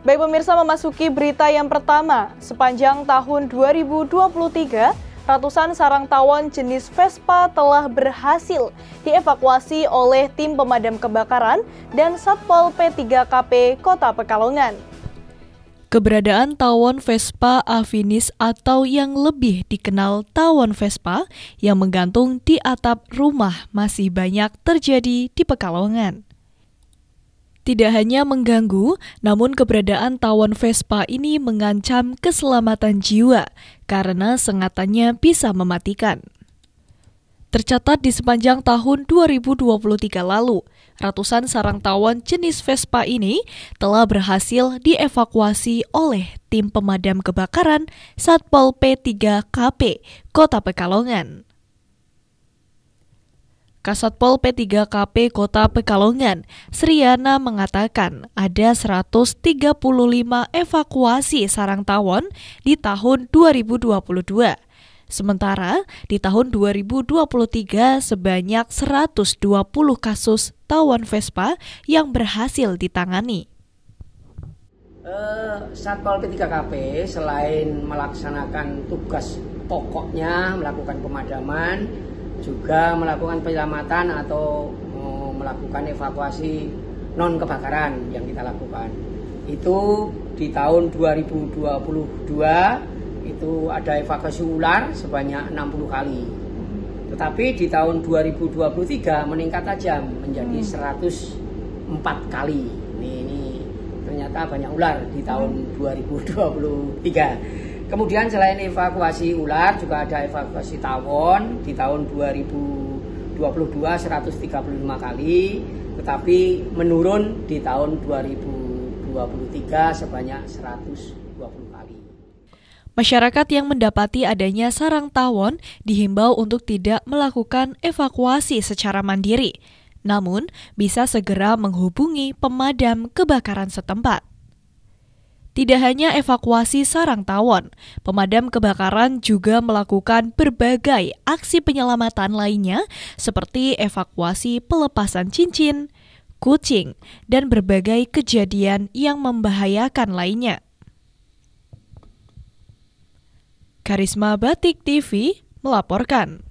Baik pemirsa memasuki berita yang pertama, sepanjang tahun 2023, ratusan sarang tawon jenis Vespa telah berhasil dievakuasi oleh tim pemadam kebakaran dan Satpol P3KP Kota Pekalongan. Keberadaan tawon Vespa afinis atau yang lebih dikenal tawon Vespa yang menggantung di atap rumah masih banyak terjadi di Pekalongan. Tidak hanya mengganggu, namun keberadaan tawon Vespa ini mengancam keselamatan jiwa karena sengatannya bisa mematikan. Tercatat di sepanjang tahun 2023 lalu, ratusan sarang tawon jenis Vespa ini telah berhasil dievakuasi oleh tim pemadam kebakaran Satpol P3KP Kota Pekalongan. Kasatpol P3KP Kota Pekalongan, Sriana mengatakan ada 135 evakuasi sarang tawon di tahun 2022. Sementara di tahun 2023 sebanyak 120 kasus tawon Vespa yang berhasil ditangani. Uh, Satpol P3KP selain melaksanakan tugas pokoknya melakukan pemadaman, juga melakukan penyelamatan atau oh, melakukan evakuasi non kebakaran yang kita lakukan. Itu di tahun 2022 itu ada evakuasi ular sebanyak 60 kali. Tetapi di tahun 2023 meningkat tajam menjadi 104 hmm. kali. Ini, ini ternyata banyak ular di tahun 2023. Kemudian selain evakuasi ular juga ada evakuasi tawon di tahun 2022 135 kali tetapi menurun di tahun 2023 sebanyak 120 kali. Masyarakat yang mendapati adanya sarang tawon dihimbau untuk tidak melakukan evakuasi secara mandiri, namun bisa segera menghubungi pemadam kebakaran setempat. Tidak hanya evakuasi sarang tawon, pemadam kebakaran juga melakukan berbagai aksi penyelamatan lainnya seperti evakuasi pelepasan cincin, kucing, dan berbagai kejadian yang membahayakan lainnya. Karisma Batik TV melaporkan.